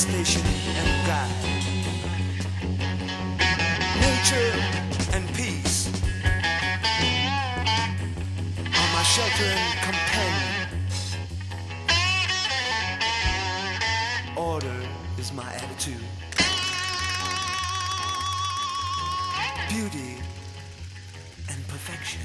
Station and guide. Nature and peace are my shelter and companion. Order is my attitude. Beauty and perfection.